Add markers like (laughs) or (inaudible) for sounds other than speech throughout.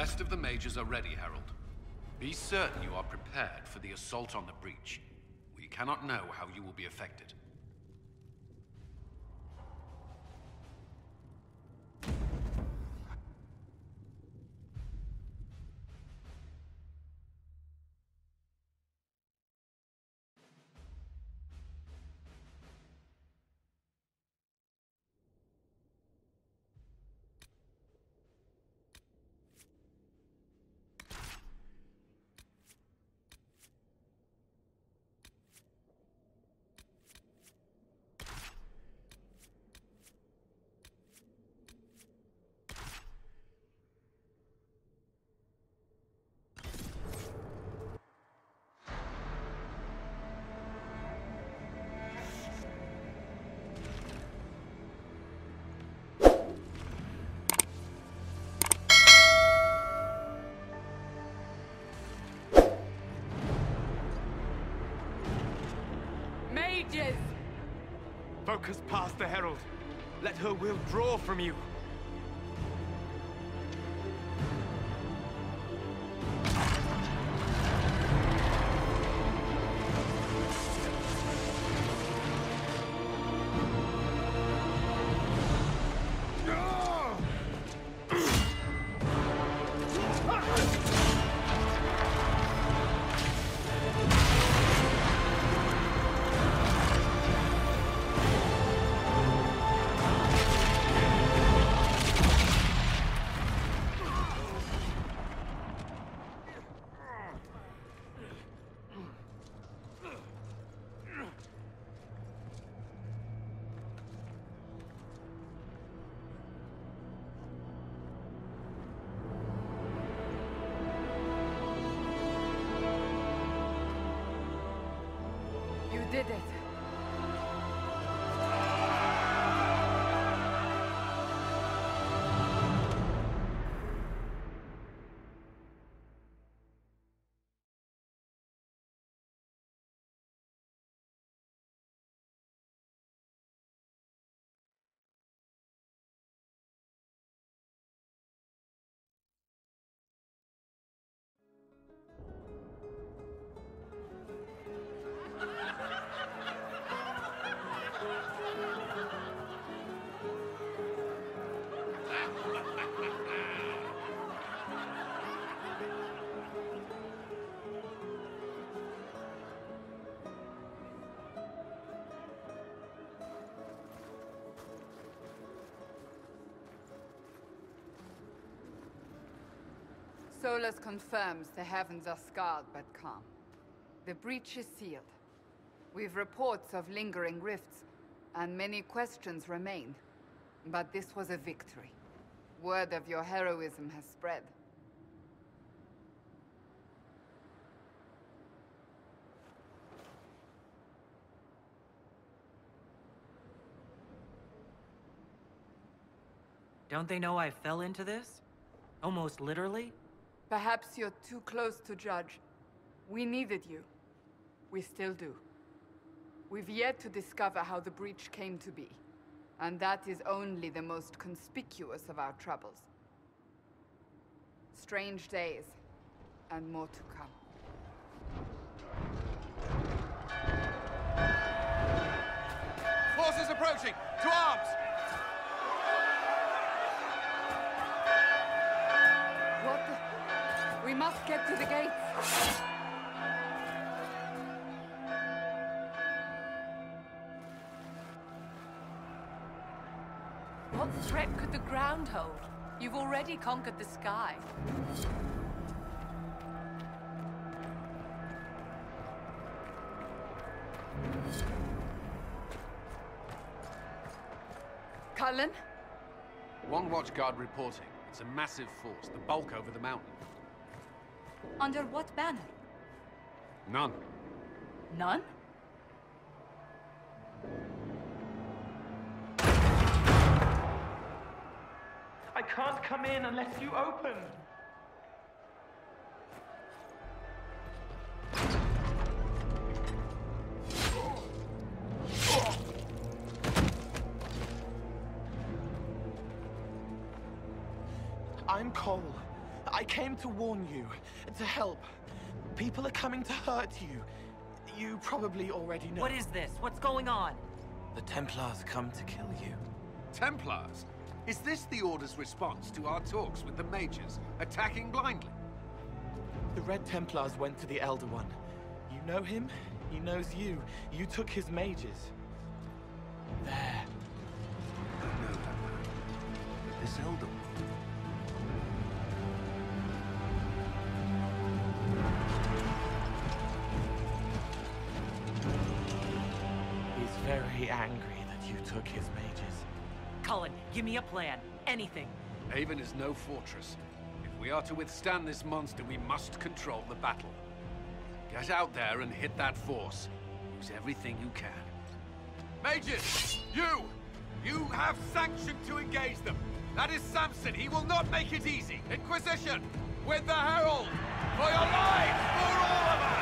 best of the mages are ready, Herald. Be certain you are prepared for the assault on the breach. We cannot know how you will be affected. Focus past the Herald. Let her will draw from you. You Solas confirms the heavens are scarred but calm. The breach is sealed. We've reports of lingering rifts, and many questions remain. But this was a victory. Word of your heroism has spread. Don't they know I fell into this? Almost literally? Perhaps you're too close to judge. We needed you. We still do. We've yet to discover how the breach came to be. And that is only the most conspicuous of our troubles. strange days, and more to come. Forces approaching! To arms! Get to the gates. What threat could the ground hold? You've already conquered the sky. Cullen? One watchguard reporting. It's a massive force, the bulk over the mountain. Under what banner? None. None? I can't come in unless you open. Came to warn you, to help. People are coming to hurt you. You probably already know. What is this? What's going on? The Templars come to kill you. Templars? Is this the Order's response to our talks with the mages, attacking blindly? The Red Templars went to the Elder One. You know him, he knows you. You took his mages. There. I know that man. But this Elder One... give me a plan. Anything. Haven is no fortress. If we are to withstand this monster, we must control the battle. Get out there and hit that force. Use everything you can. Mages! You! You have sanction to engage them! That is Samson! He will not make it easy! Inquisition! With the Herald! For your lives! For all of us!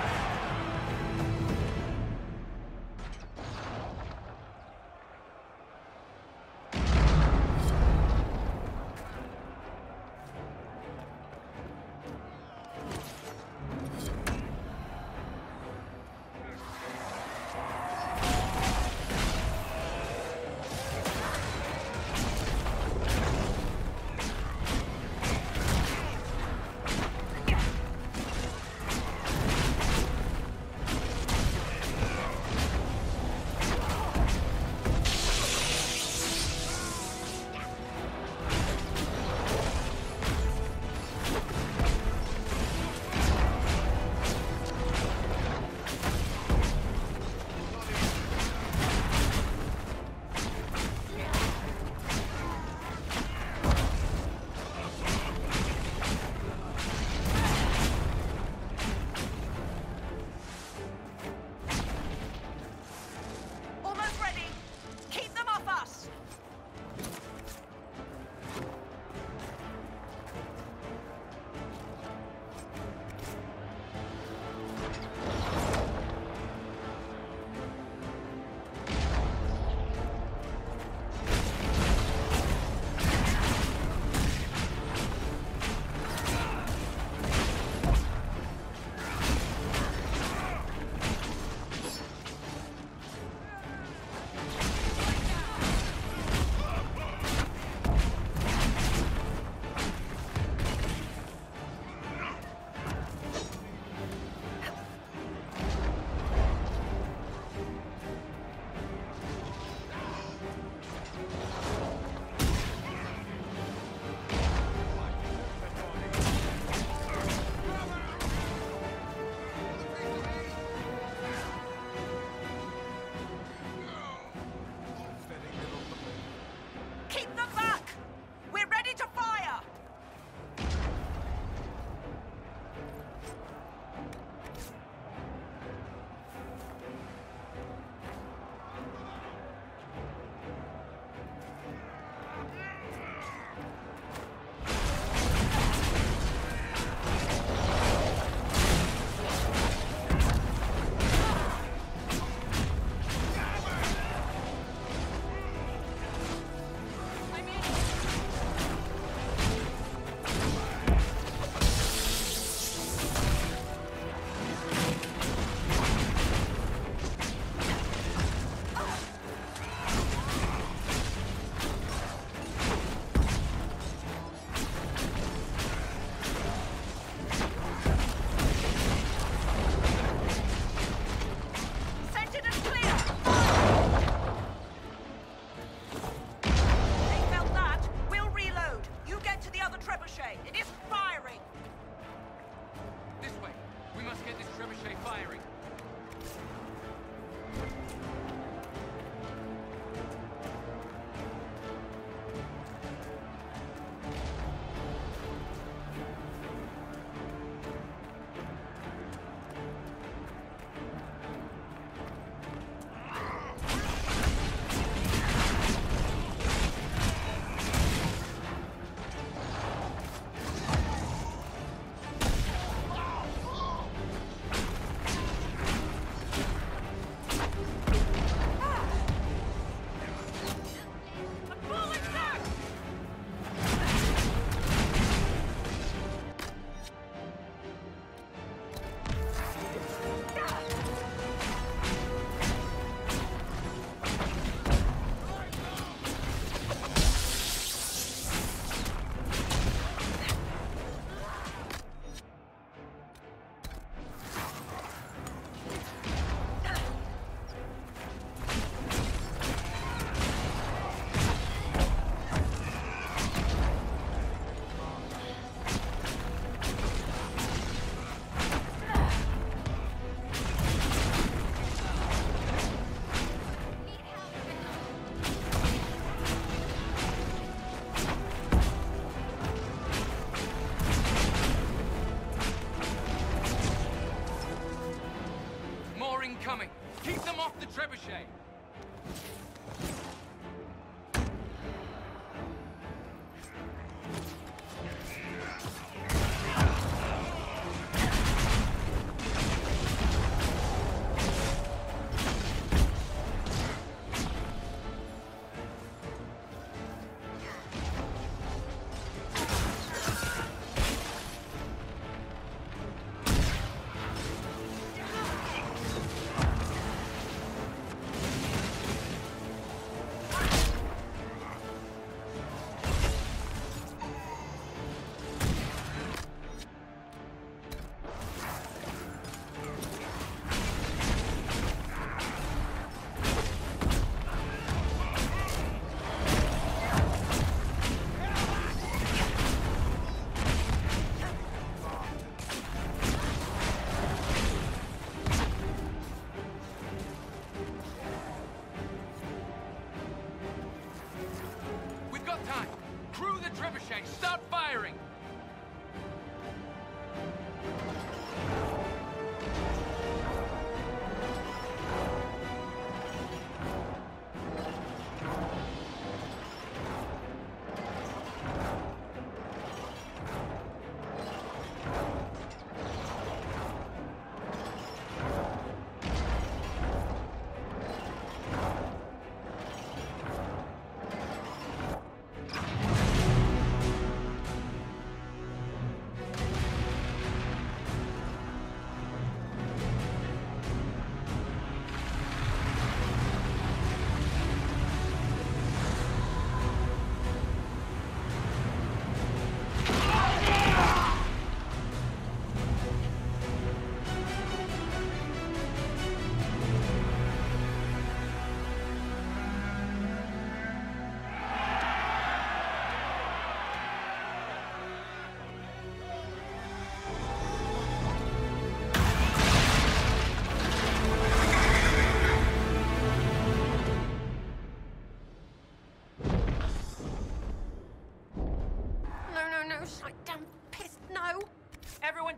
trebuchet.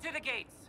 To the gates!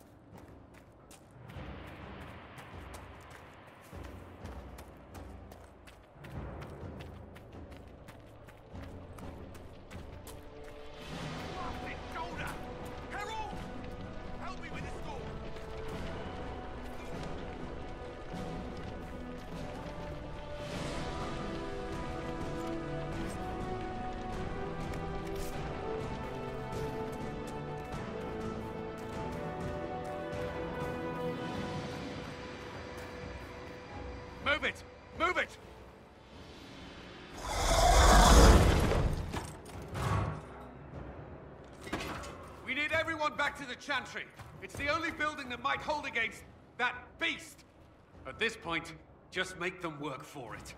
Chantry. It's the only building that might hold against that beast. At this point, just make them work for it.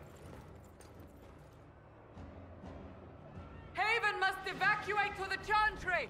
Haven must evacuate to the Chantry!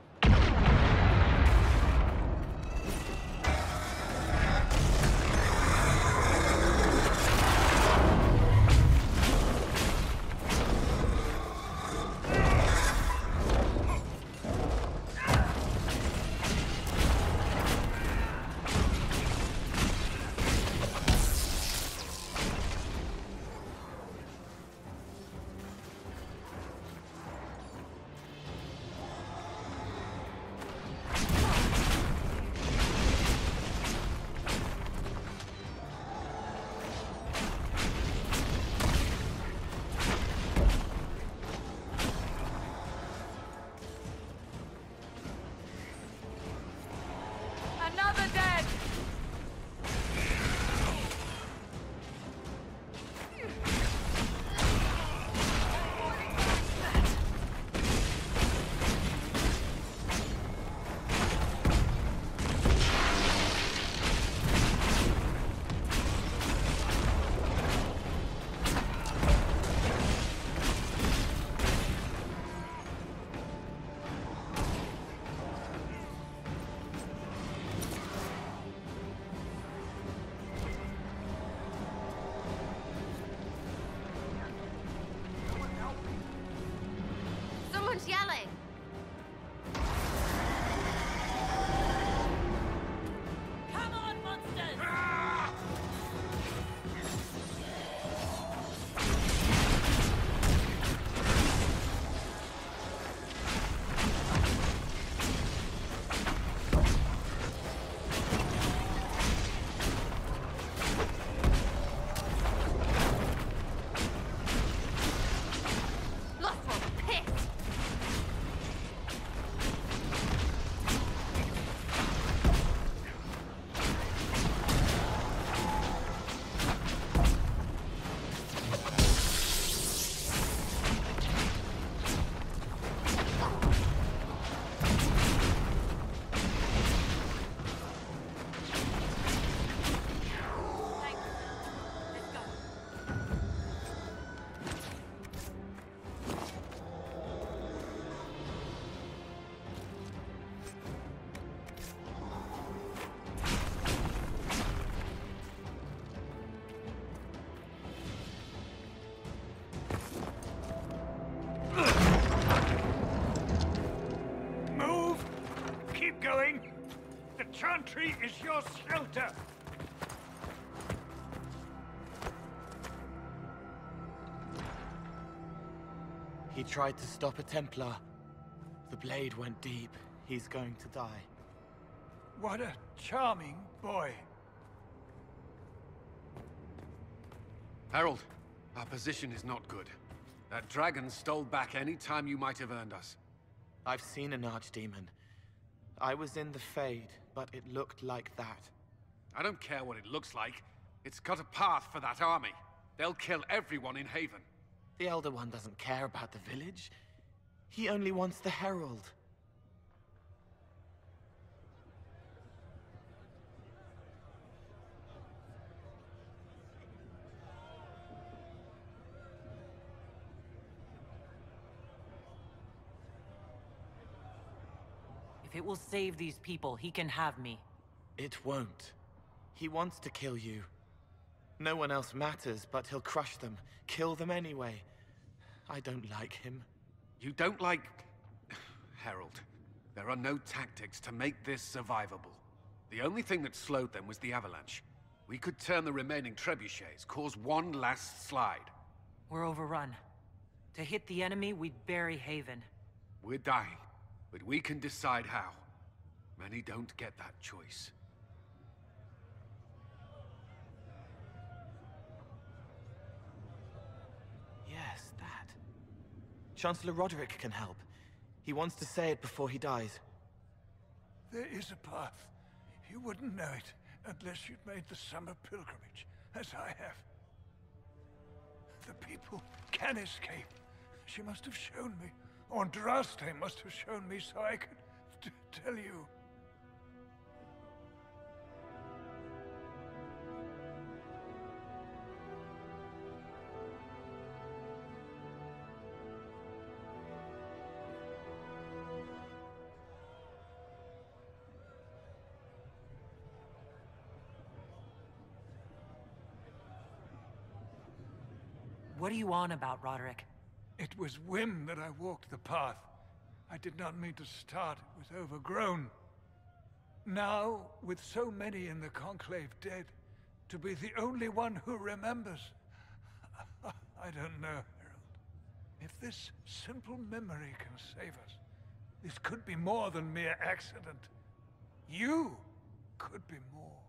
The Chantry is your shelter! He tried to stop a Templar. The blade went deep. He's going to die. What a charming boy. Herald, our position is not good. That dragon stole back any time you might have earned us. I've seen an archdemon. I was in the Fade, but it looked like that. I don't care what it looks like. It's got a path for that army. They'll kill everyone in Haven. The Elder One doesn't care about the village. He only wants the Herald. If it will save these people, he can have me. It won't. He wants to kill you. No one else matters, but he'll crush them, kill them anyway. I don't like him. You don't like... Herald, there are no tactics to make this survivable. The only thing that slowed them was the avalanche. We could turn the remaining trebuchets, cause one last slide. We're overrun. To hit the enemy, we'd bury Haven. We're dying, but we can decide how. Many don't get that choice. Yes, that. Chancellor Roderick can help. He wants to say it before he dies. There is a path. You wouldn't know it unless you'd made the summer pilgrimage, as I have. The people can escape. She must have shown me. Andraste must have shown me so I could tell you. What are you on about, Roderick? It was whim that I walked the path. I did not mean to start. It was overgrown. Now, with so many in the Conclave dead, to be the only one who remembers... (laughs) I don't know, Herald. If this simple memory can save us, this could be more than mere accident. You could be more.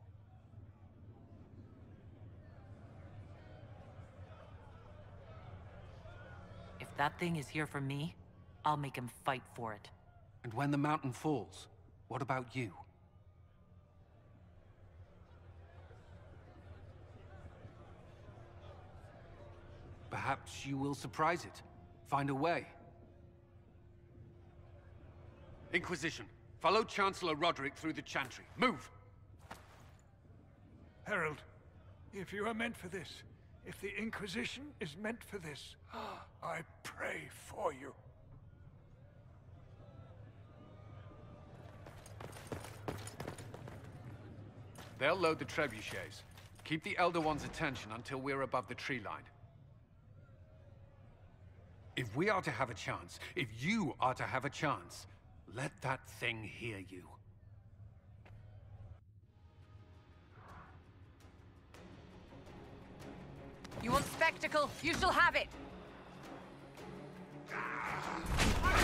If that thing is here for me, I'll make him fight for it. And when the mountain falls, what about you? Perhaps you will surprise it. Find a way. Inquisition, follow Chancellor Roderick through the Chantry. Move! Herald, if you are meant for this, if the Inquisition is meant for this, (gasps) (gasps) I pray for you. They'll load the trebuchets. Keep the Elder One's attention until we're above the tree line. If we are to have a chance, if you are to have a chance, let that thing hear you. You want spectacle? You shall have it! Ah!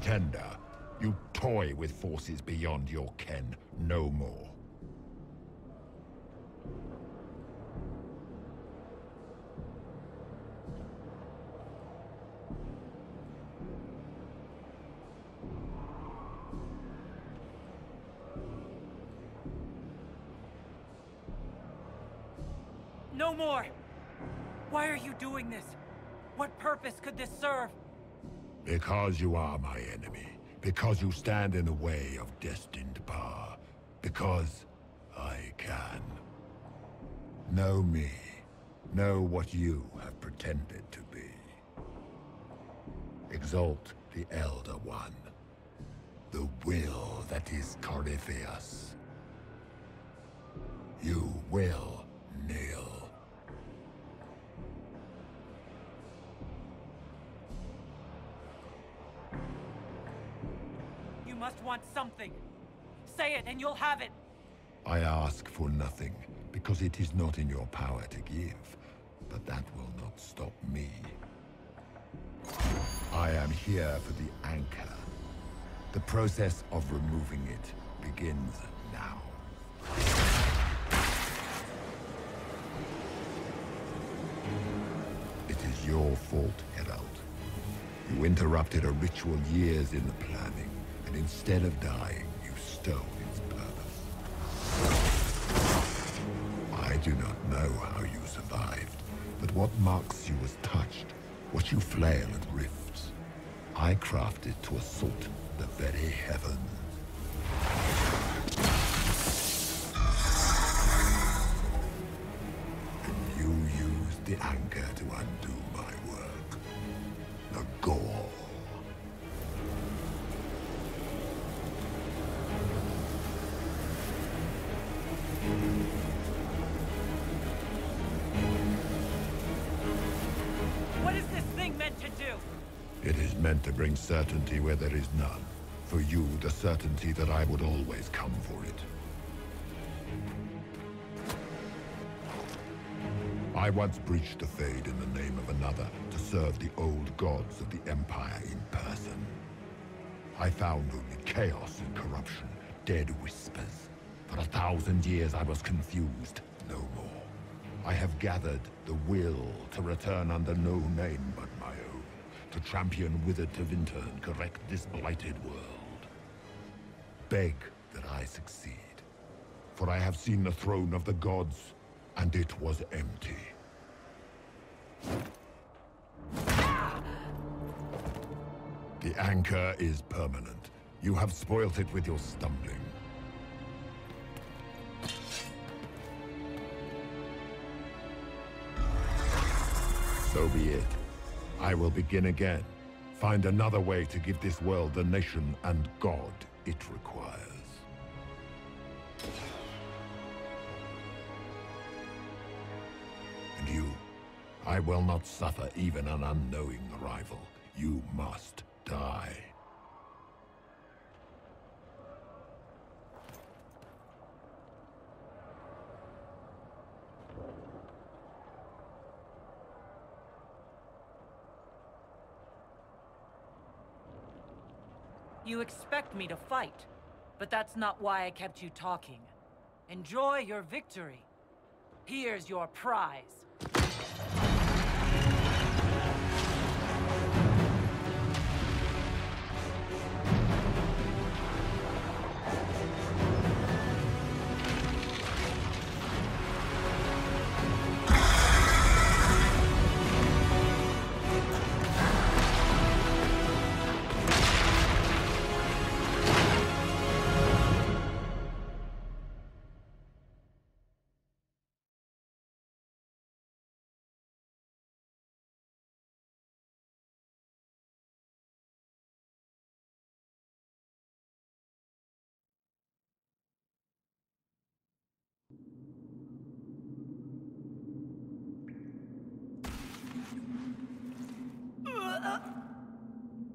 Pretender, you toy with forces beyond your ken. No more. No more! Why are you doing this? What purpose could this serve? Because you are my enemy. Because you stand in the way of destined power. Because I can. Know me. Know what you have pretended to be. Exalt the Elder One. The will that is Corypheus. You will kneel. Must want something. Say it and you'll have it. I ask for nothing, because it is not in your power to give. But that will not stop me. I am here for the anchor. The process of removing it begins now. It is your fault, Herald. You interrupted a ritual years in the planning, and instead of dying, you stole its purpose. I do not know how you survived, but what marks you as touched, what you flail at rifts, I crafted to assault the very heavens. And you used the anchor to undo bring certainty where there is none. For you, the certainty that I would always come for it. I once breached the Fade in the name of another to serve the old gods of the Empire in person. I found only chaos and corruption, dead whispers. For a thousand years I was confused, no more. I have gathered the will to return under no name but to champion Tevinter and correct this blighted world. Beg that I succeed, for I have seen the throne of the gods, and it was empty. The anchor is permanent. You have spoilt it with your stumbling. So be it. I will begin again. Find another way to give this world the nation and God it requires. And you, I will not suffer even an unknowing rival. You must die. You expect me to fight, but that's not why I kept you talking. Enjoy your victory. Here's your prize.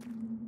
There.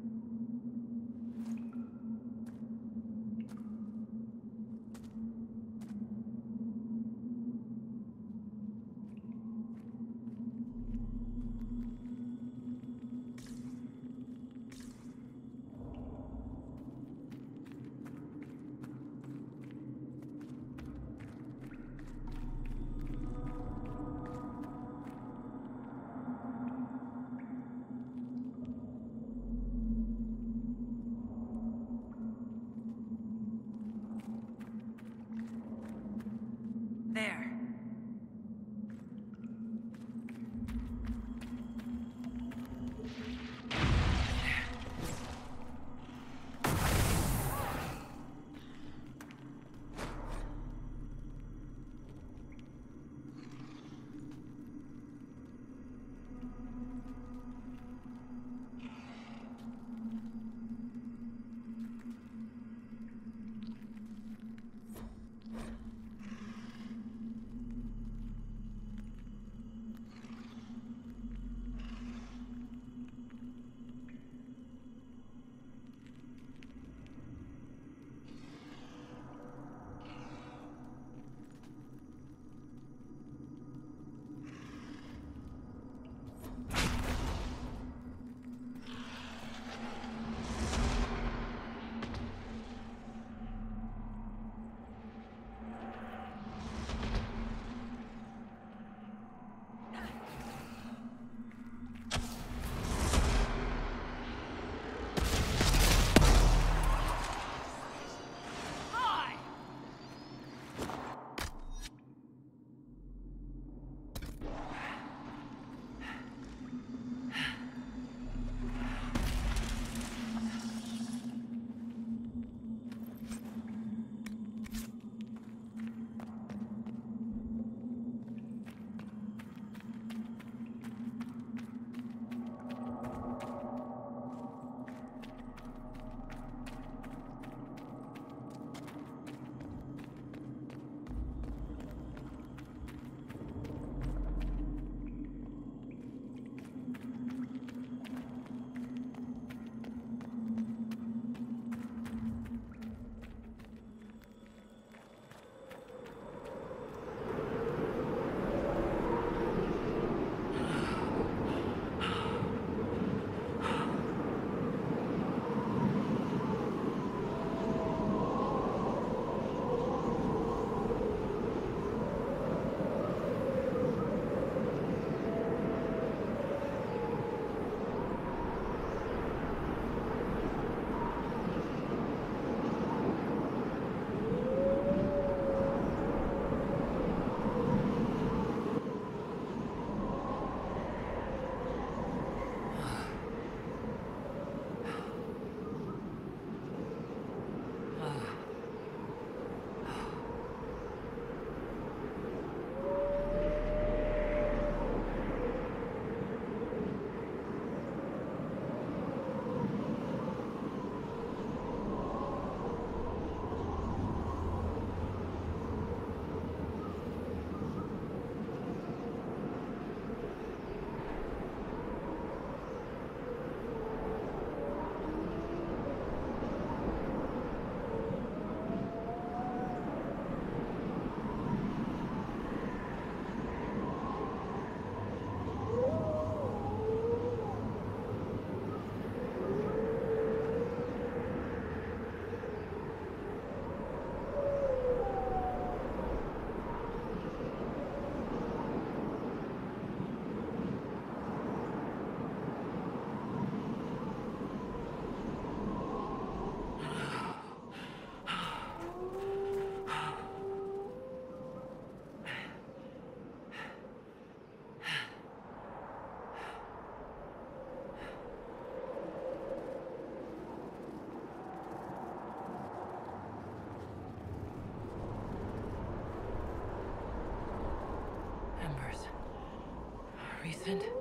Recent.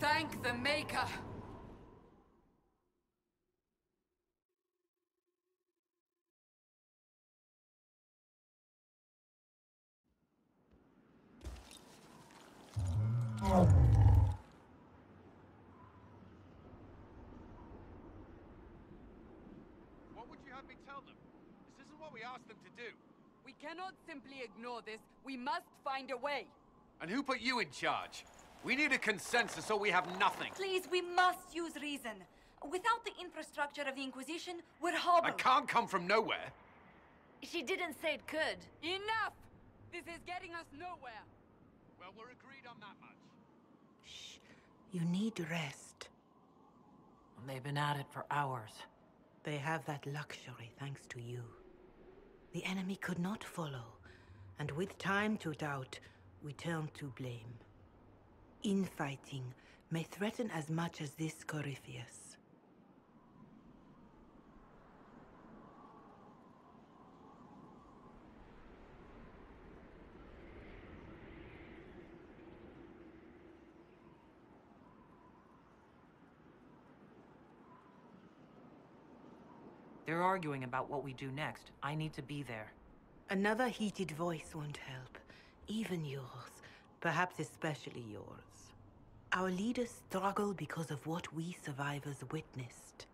Thank the Maker! What would you have me tell them? This isn't what we asked them to do. We cannot simply ignore this. We must find a way. And who put you in charge? We need a consensus or we have nothing. Please, we must use reason. Without the infrastructure of the Inquisition, we're I can't come from nowhere. She didn't say it could. Enough! This is getting us nowhere. Well, we're agreed on that much. Shh. You need rest. They've been at it for hours. They have that luxury thanks to you. The enemy could not follow, and with time to doubt, we turn to blame. Infighting may threaten as much as this Corypheus. They're arguing about what we do next. I need to be there. Another heated voice won't help. Even yours. Perhaps especially yours. Our leaders struggle because of what we survivors witnessed.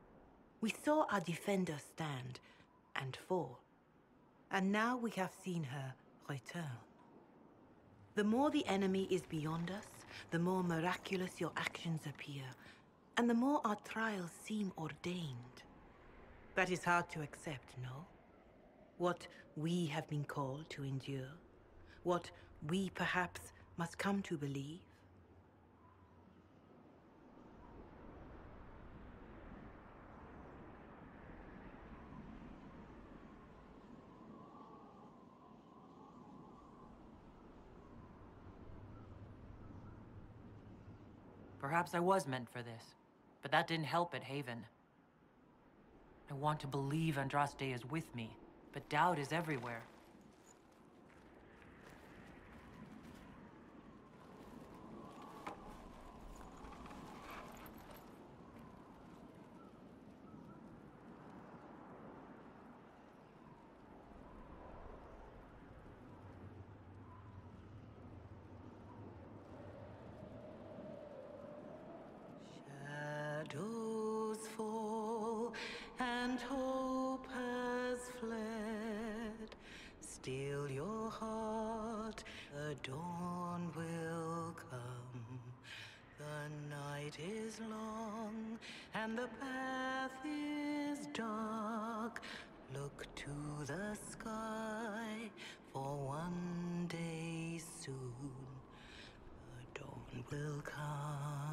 We saw our defender stand and fall. And now we have seen her return. The more the enemy is beyond us, the more miraculous your actions appear, and the more our trials seem ordained. That is hard to accept, no? What we have been called to endure, what we perhaps must come to believe. Perhaps I was meant for this, but that didn't help at Haven. I want to believe Andraste is with me, but doubt is everywhere. And the path is dark. Look to the sky for one day soon. The dawn will come.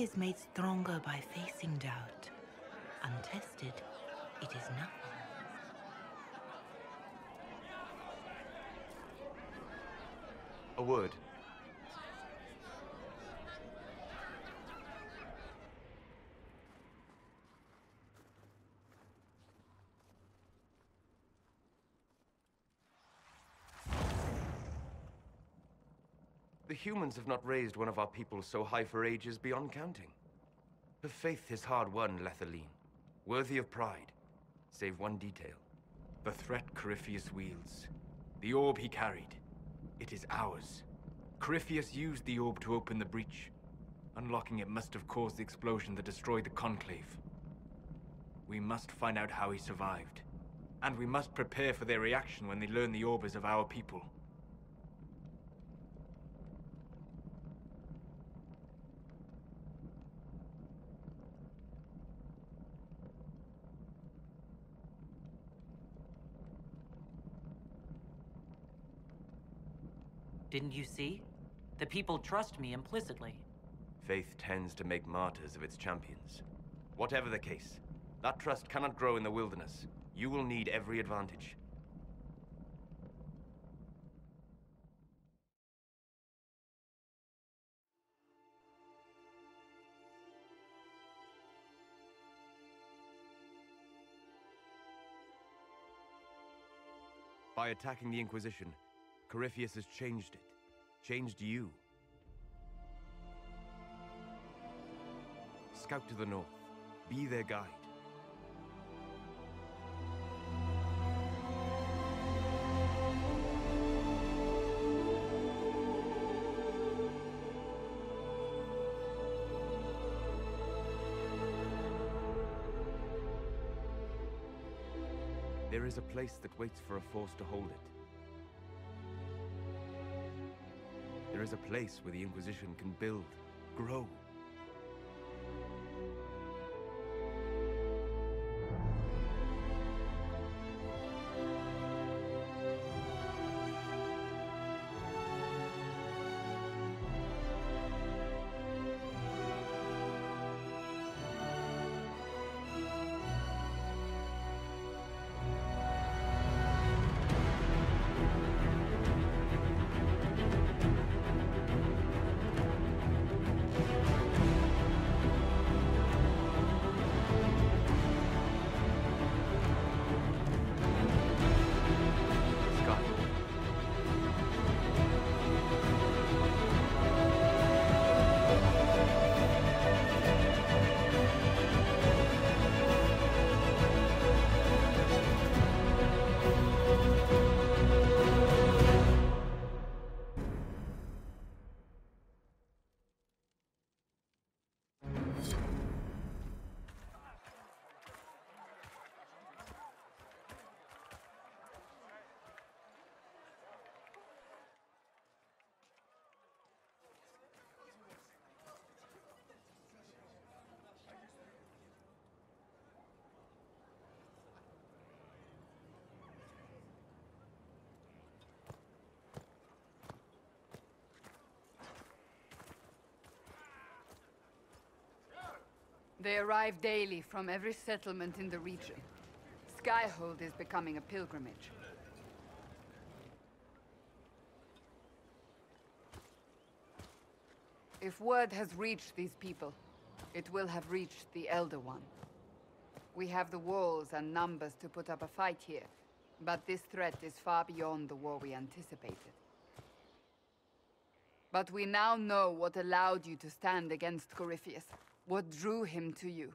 Is made stronger by facing doubt. Untested, it is nothing. A word. The humans have not raised one of our people so high for ages beyond counting. Her faith is hard won, Lethaline. Worthy of pride, save one detail. The threat Corypheus wields. The orb he carried. It is ours. Corypheus used the orb to open the breach. Unlocking it must have caused the explosion that destroyed the Conclave. We must find out how he survived. And we must prepare for their reaction when they learn the orb is of our people. You see? The people trust me implicitly. Faith tends to make martyrs of its champions. Whatever the case, that trust cannot grow in the wilderness. You will need every advantage. By attacking the Inquisition, Corypheus has changed it. Changed you. Scout to the north. Be their guide. There is a place that waits for a force to hold it. There is a place where the Inquisition can build, grow. They arrive daily from every settlement in the region. Skyhold is becoming a pilgrimage. If word has reached these people, it will have reached the Elder One. We have the walls and numbers to put up a fight here, but this threat is far beyond the war we anticipated. But we now know what allowed you to stand against Corypheus, what drew him to you.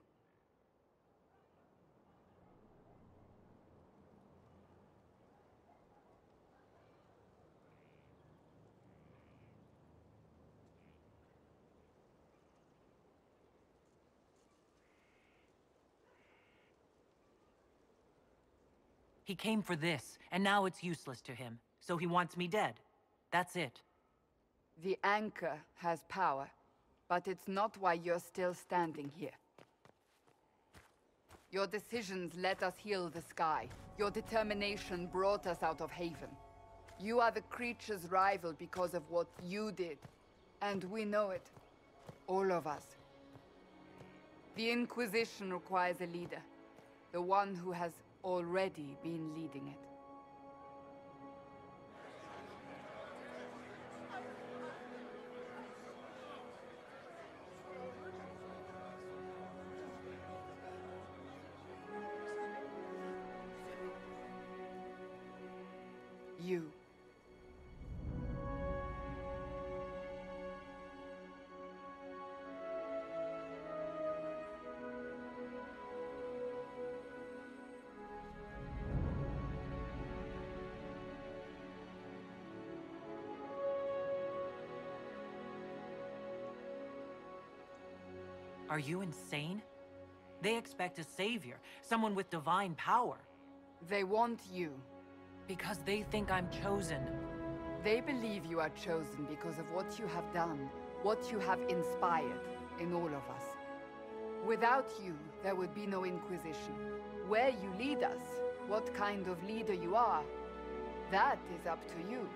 He came for this, and now it's useless to him. So he wants me dead. That's it. The Anchor has power, but it's not why you're still standing here. Your decisions let us heal the sky. Your determination brought us out of Haven. You are the creature's rival because of what you did. And we know it. All of us. The Inquisition requires a leader. The one who has already been leading it. Are you insane? They expect a savior, someone with divine power. They want you. Because they think I'm chosen. They believe you are chosen because of what you have done, what you have inspired in all of us. Without you, there would be no Inquisition. Where you lead us, what kind of leader you are, that is up to you.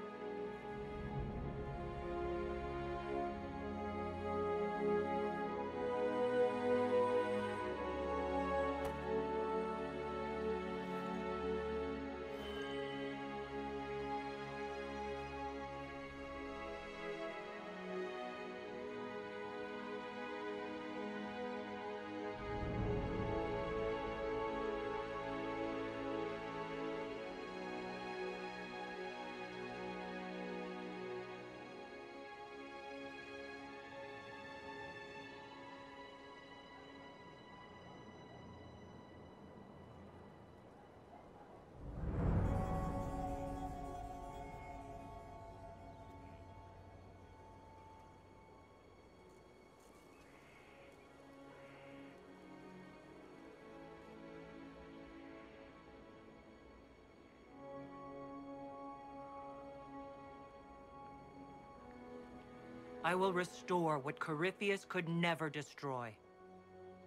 I will restore what Corypheus could never destroy.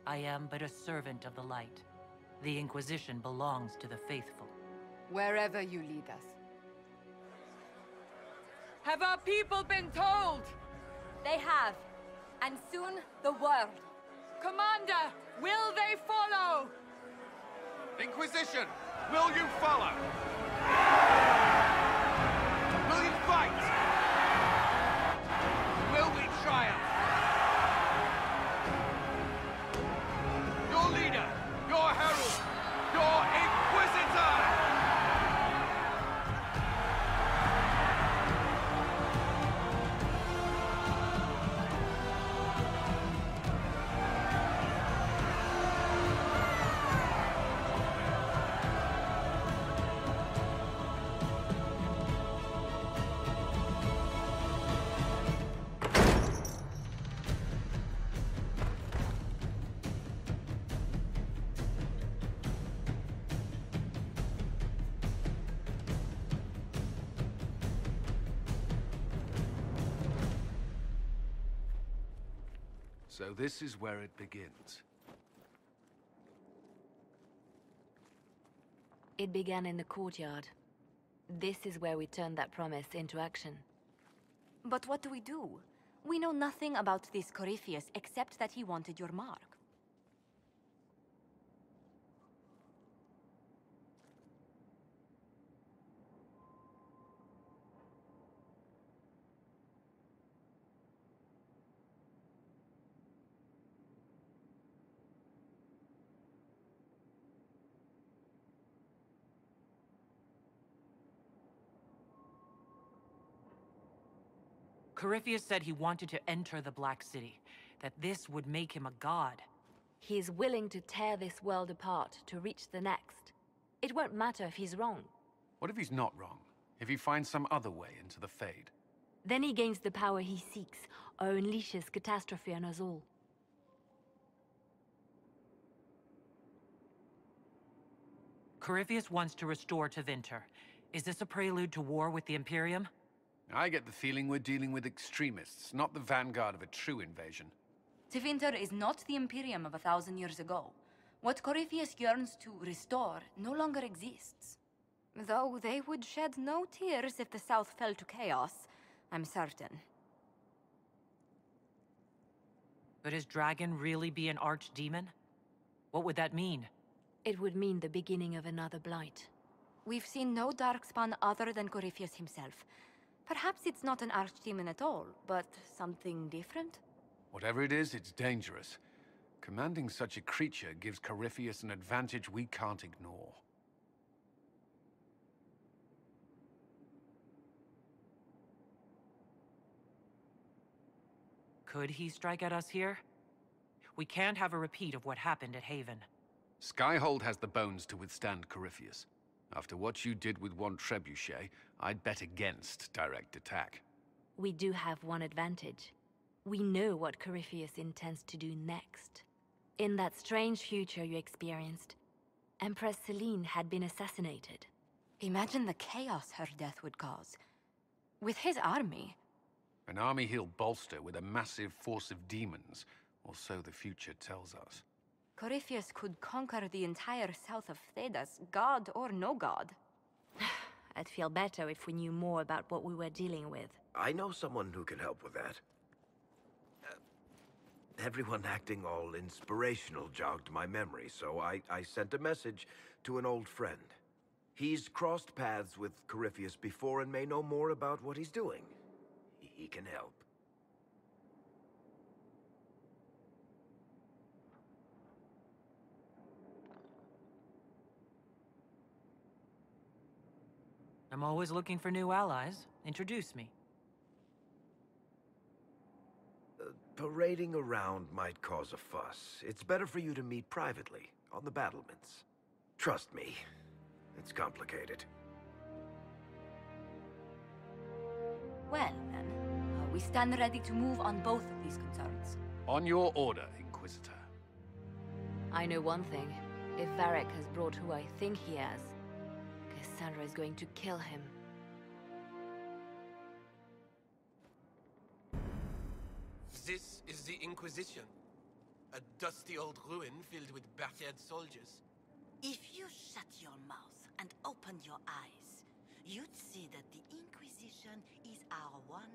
I am but a servant of the light. The Inquisition belongs to the faithful. Wherever you lead us. Have our people been told? They have. And soon, the world. Commander, will they follow? Inquisition, will you follow? Will you fight? So this is where it begins. It began in the courtyard. This is where we turned that promise into action. But what do we do? We know nothing about this Corypheus except that he wanted your mark. Corypheus said he wanted to enter the Black City, that this would make him a god. He is willing to tear this world apart to reach the next. It won't matter if he's wrong. What if he's not wrong? If he finds some other way into the Fade? Then he gains the power he seeks, or unleashes catastrophe on us all. Corypheus wants to restore Tevinter. Is this a prelude to war with the Imperium? I get the feeling we're dealing with extremists, not the vanguard of a true invasion. Tevinter is not the Imperium of a thousand years ago. What Corypheus yearns to restore no longer exists. Though they would shed no tears if the South fell to chaos, I'm certain. Could his dragon really be an archdemon? What would that mean? It would mean the beginning of another blight. We've seen no Darkspawn other than Corypheus himself. Perhaps it's not an archdemon at all, but something different? Whatever it is, it's dangerous. Commanding such a creature gives Corypheus an advantage we can't ignore. Could he strike at us here? We can't have a repeat of what happened at Haven. Skyhold has the bones to withstand Corypheus. After what you did with one trebuchet, I'd bet against direct attack. We do have one advantage. We know what Corypheus intends to do next. In that strange future you experienced, Empress Celene had been assassinated. Imagine the chaos her death would cause. With his army. An army he'll bolster with a massive force of demons, or so the future tells us. Corypheus could conquer the entire south of Thedas, god or no god. (sighs) I'd feel better if we knew more about what we were dealing with. I know someone who can help with that. Uh, everyone acting all inspirational jogged my memory, so I, I sent a message to an old friend. He's crossed paths with Corypheus before and may know more about what he's doing. He, he can help. I'm always looking for new allies. Introduce me. Uh, parading around might cause a fuss. It's better for you to meet privately, on the battlements. Trust me, it's complicated. Well, then, uh, we stand ready to move on both of these concerns. On your order, Inquisitor. I know one thing. If Varric has brought who I think he has, Cassandra is going to kill him. This is the Inquisition. A dusty old ruin filled with battered soldiers. If you shut your mouth and open your eyes, you'd see that the Inquisition is our one